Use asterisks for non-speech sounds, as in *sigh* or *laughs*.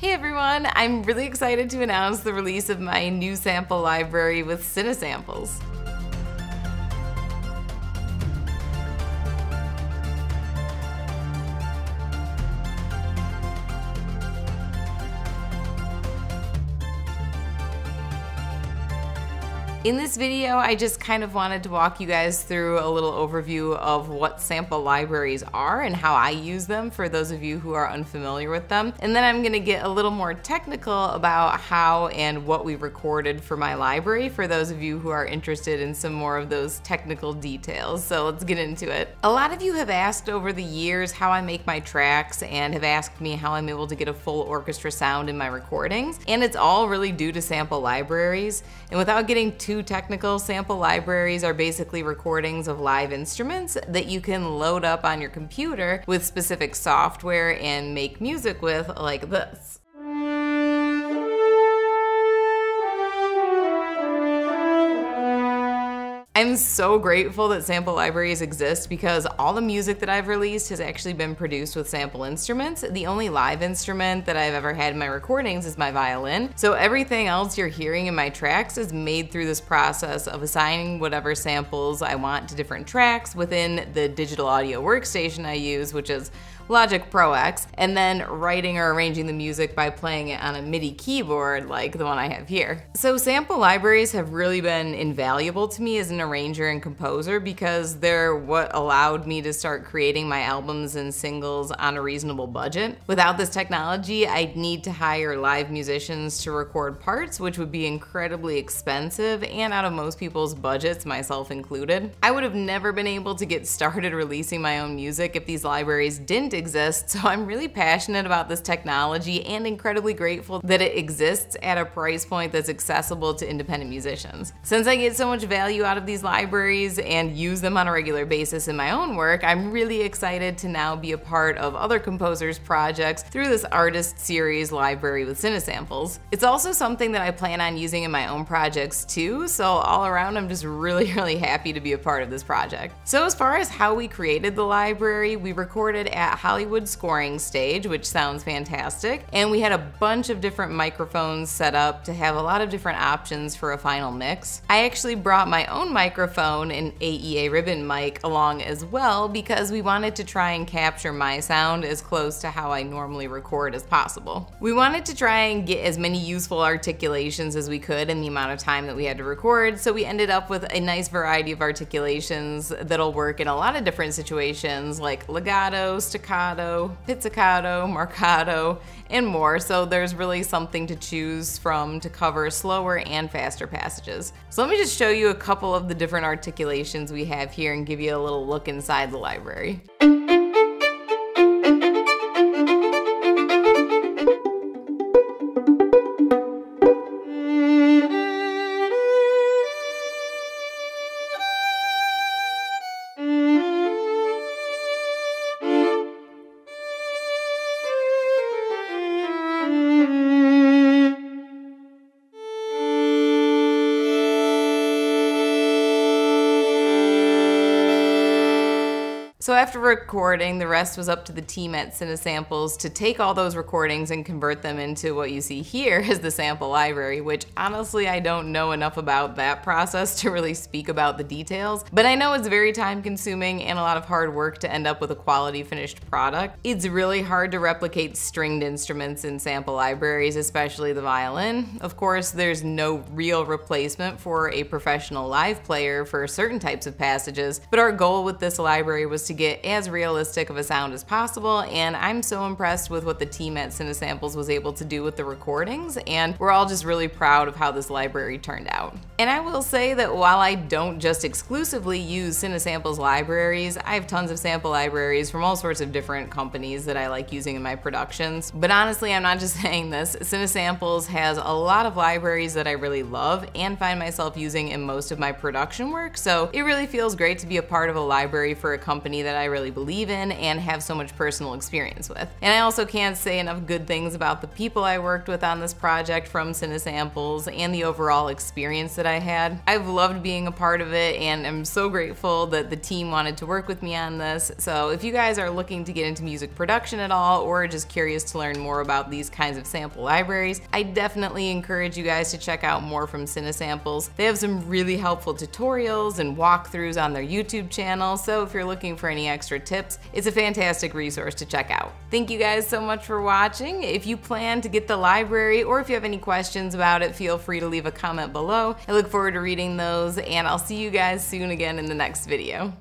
Hey everyone, I'm really excited to announce the release of my new sample library with Cinesamples. In this video, I just kind of wanted to walk you guys through a little overview of what sample libraries are and how I use them for those of you who are unfamiliar with them. And then I'm gonna get a little more technical about how and what we recorded for my library for those of you who are interested in some more of those technical details. So let's get into it. A lot of you have asked over the years how I make my tracks and have asked me how I'm able to get a full orchestra sound in my recordings. And it's all really due to sample libraries. And without getting too two technical sample libraries are basically recordings of live instruments that you can load up on your computer with specific software and make music with like this. I'm so grateful that sample libraries exist because all the music that I've released has actually been produced with sample instruments. The only live instrument that I've ever had in my recordings is my violin. So everything else you're hearing in my tracks is made through this process of assigning whatever samples I want to different tracks within the digital audio workstation I use, which is Logic Pro X, and then writing or arranging the music by playing it on a MIDI keyboard like the one I have here. So sample libraries have really been invaluable to me as an arranger and composer because they're what allowed me to start creating my albums and singles on a reasonable budget. Without this technology, I'd need to hire live musicians to record parts, which would be incredibly expensive and out of most people's budgets, myself included. I would have never been able to get started releasing my own music if these libraries didn't exist, so I'm really passionate about this technology and incredibly grateful that it exists at a price point that's accessible to independent musicians. Since I get so much value out of these libraries and use them on a regular basis in my own work, I'm really excited to now be a part of other composers' projects through this artist series library with Cinesamples. It's also something that I plan on using in my own projects too, so all around I'm just really, *laughs* really happy to be a part of this project. So as far as how we created the library, we recorded at Hollywood scoring stage, which sounds fantastic. And we had a bunch of different microphones set up to have a lot of different options for a final mix. I actually brought my own microphone, an AEA ribbon mic, along as well because we wanted to try and capture my sound as close to how I normally record as possible. We wanted to try and get as many useful articulations as we could in the amount of time that we had to record, so we ended up with a nice variety of articulations that'll work in a lot of different situations like legato, staccato, pizzicato, marcato, and more, so there's really something to choose from to cover slower and faster passages. So let me just show you a couple of the different articulations we have here and give you a little look inside the library. So after recording, the rest was up to the team at Cinesamples to take all those recordings and convert them into what you see here *laughs* as the sample library, which honestly I don't know enough about that process *laughs* to really speak about the details, but I know it's very time consuming and a lot of hard work to end up with a quality finished product. It's really hard to replicate stringed instruments in sample libraries, especially the violin. Of course, there's no real replacement for a professional live player for certain types of passages, but our goal with this library was to get as realistic of a sound as possible, and I'm so impressed with what the team at Cinesamples was able to do with the recordings, and we're all just really proud of how this library turned out. And I will say that while I don't just exclusively use Cinesamples libraries, I have tons of sample libraries from all sorts of different companies that I like using in my productions. But honestly, I'm not just *laughs* saying this. Cinesamples has a lot of libraries that I really love and find myself using in most of my production work, so it really feels great to be a part of a library for a company that I really believe in and have so much personal experience with. And I also can't say enough good things about the people I worked with on this project from Cinesamples and the overall experience that I had. I've loved being a part of it and I'm so grateful that the team wanted to work with me on this. So if you guys are looking to get into music production at all or just curious to learn more about these kinds of sample libraries, I definitely encourage you guys to check out more from Cinesamples. They have some really helpful tutorials and walkthroughs on their YouTube channel, so if you're looking for any extra tips, it's a fantastic resource to check out. Thank you guys so much for watching. If you plan to get the library or if you have any questions about it, feel free to leave a comment below. I look forward to reading those and I'll see you guys soon again in the next video.